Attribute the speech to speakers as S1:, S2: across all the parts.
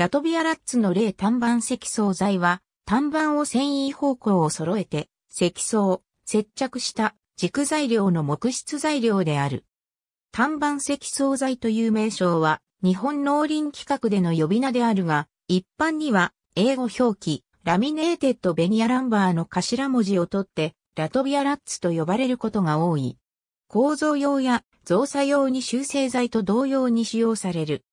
S1: ラトビアラッツの冷単板積層材は、単板を繊維方向を揃えて、積層、接着した軸材料の木質材料である。単板積層材という名称は、日本農林規格での呼び名であるが、一般には、英語表記、ラミネーテッドベニアランバーの頭文字を取って、ラトビアラッツと呼ばれることが多い。構造用や造作用に修正剤と同様に使用される。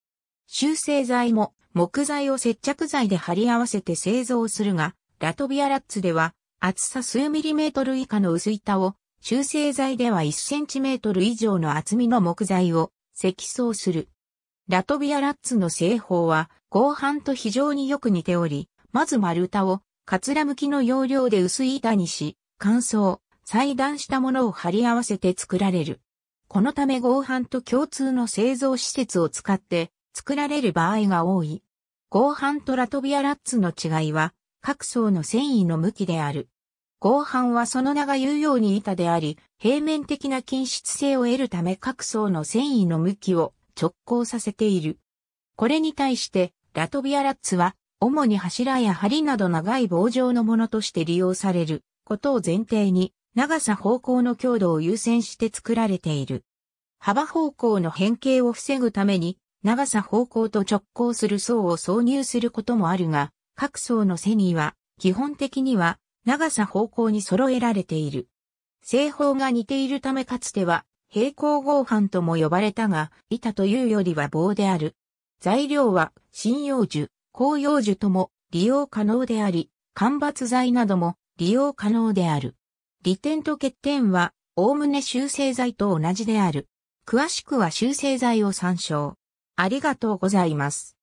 S1: 修正剤も木材を接着剤で貼り合わせて製造するが、ラトビアラッツでは厚さ数ミリメートル以下の薄板を修正材では1センチメートル以上の厚みの木材を積層する。ラトビアラッツの製法は合板と非常によく似ており、まず丸太をカツラ向きの要領で薄い板にし、乾燥、裁断したものを貼り合わせて作られる。このため合板と共通の製造施設を使って作られる場合が多い。合板とラトビアラッツの違いは、各層の繊維の向きである。合板はその名が言うように板であり、平面的な均質性を得るため各層の繊維の向きを直行させている。これに対して、ラトビアラッツは、主に柱や梁など長い棒状のものとして利用されることを前提に、長さ方向の強度を優先して作られている。幅方向の変形を防ぐために、長さ方向と直行する層を挿入することもあるが、各層の背には、基本的には、長さ方向に揃えられている。製法が似ているためかつては、平行合板とも呼ばれたが、板というよりは棒である。材料は、針葉樹、紅葉樹とも利用可能であり、間伐材なども利用可能である。利点と欠点は、おおむね修正剤と同じである。詳しくは修正剤を参照。ありがとうございます。